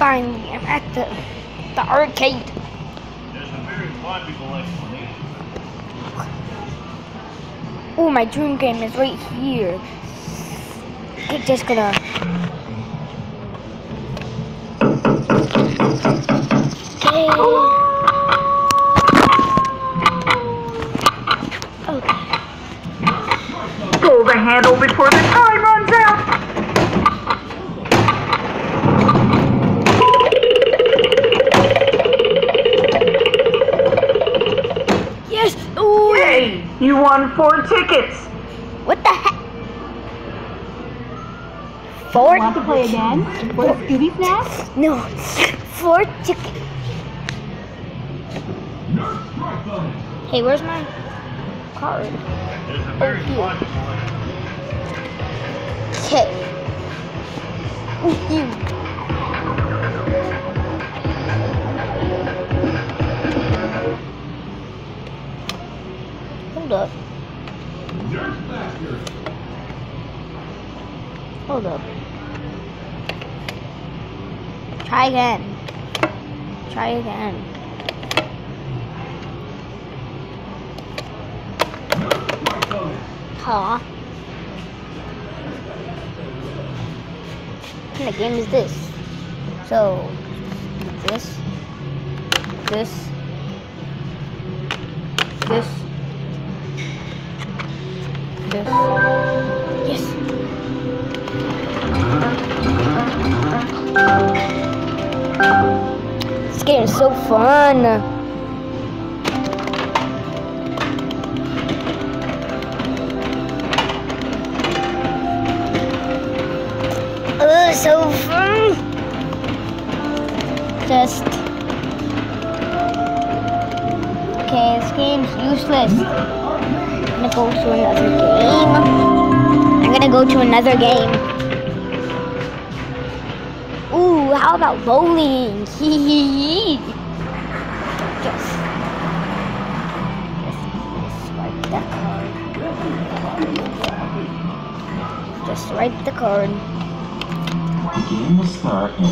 Finally, I'm at the the arcade. There's a very logical explanation. Oh, my dream game is right here. Okay, just gonna. Okay. Okay. Pull the handle before the time You won four tickets. What the heck? Four? Want to play again? For the Scooby Snacks? No. Four tickets. Hey, where's my card? There's here. Okay. Ooh, you. Hold up. Try again. Try again. Huh? What kind of game is this? So, this, this, this, this. So fun. Oh, so fun. Just. Okay, this game's useless. I'm gonna go to another game. I'm gonna go to another game. How about bowling? Hee hee hee. Just. Just swipe the card. Just swipe the card. Game will start in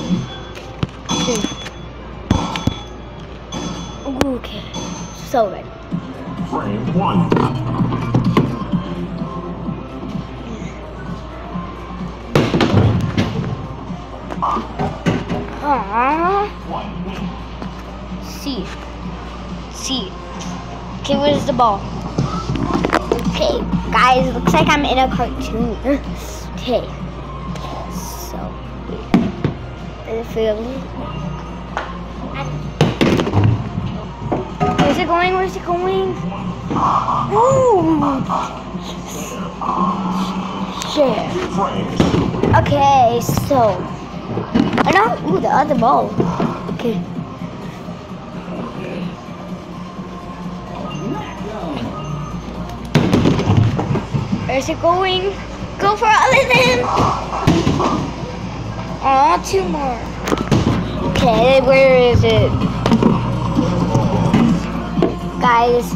Ooh, okay. So ready. frame one. Aww. C. C. Okay, where's the ball? Okay, guys, looks like I'm in a cartoon. okay. So. Is it feeling? Where's it going? Where's it going? Ooh! Share. Okay, so. Oh no! Ooh, the other ball. Okay. Where's it going? Go for all of them! Aw, two more. Okay, where is it? Guys,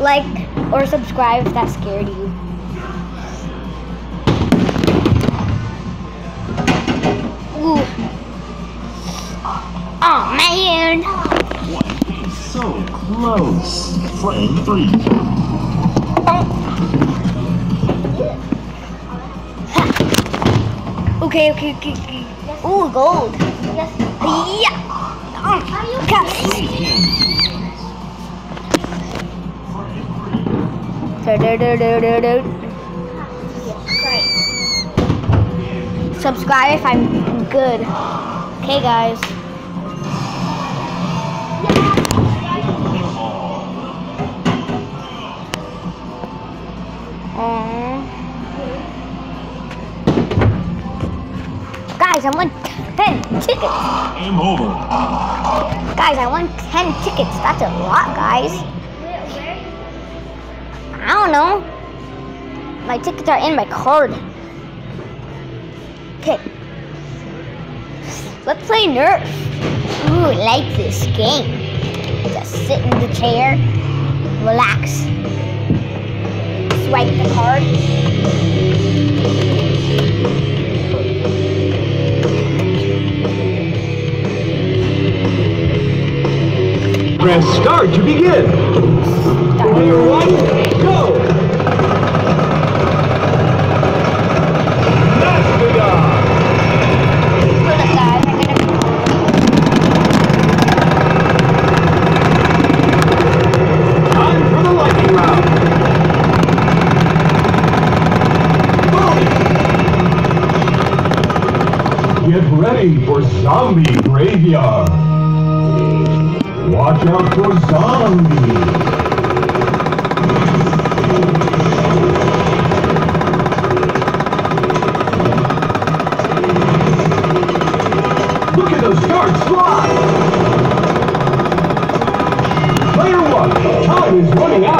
like or subscribe if that scared you. Close. Frame three. Oh. Okay, okay, okay, okay. Ooh, gold. Yes. Yeah. Oh, okay. Do, do, do, do, do. Subscribe if I'm good. Okay, guys. Guys, I won 10 tickets. Game over. Guys, I won 10 tickets. That's a lot, guys. I don't know. My tickets are in my card. Okay. Let's play Nerf. Ooh, I like this game. Just sit in the chair, relax, swipe the card. To begin. Player one, go. Get ready for zombie graveyard. Watch out for zombies. Look at those darts fly! Player one, time is running out.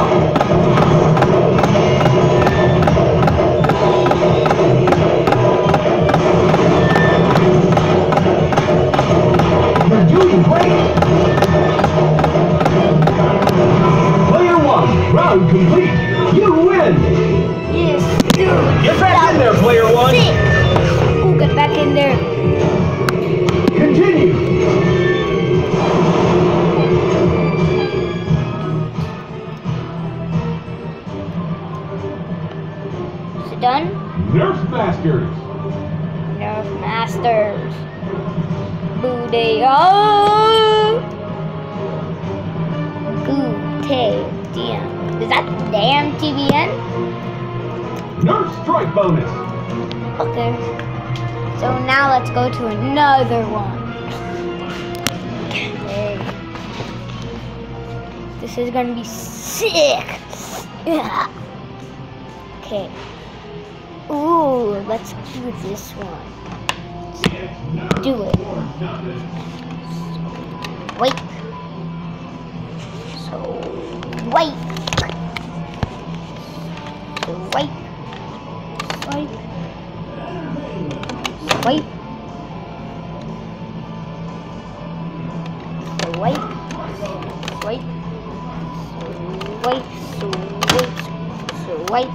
Get back in there, player one. Ooh, get back in there. Continue. Is it done? Nerf Masters. Nerf Masters. Booty. Oh! Goo damn. Is that the damn TVN? Nerf Strike Bonus. Okay. So now let's go to another one. Okay. This is gonna be sick. Yeah. Okay. Ooh, let's do this one. Do it. Wait. So wait. So wait. Wait. So wait. Wait.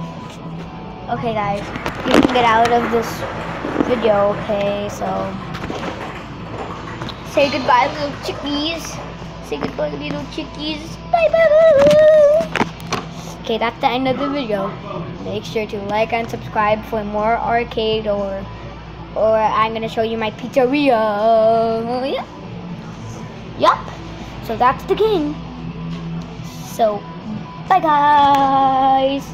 Okay, guys, you can get out of this video. Okay, so say goodbye, little chickies. Say goodbye, little chickies. Bye bye. Okay, that's the end of the video. Make sure to like and subscribe for more arcade or or I'm gonna show you my pizzeria. Yeah. Yup. So that's the game. So bye guys.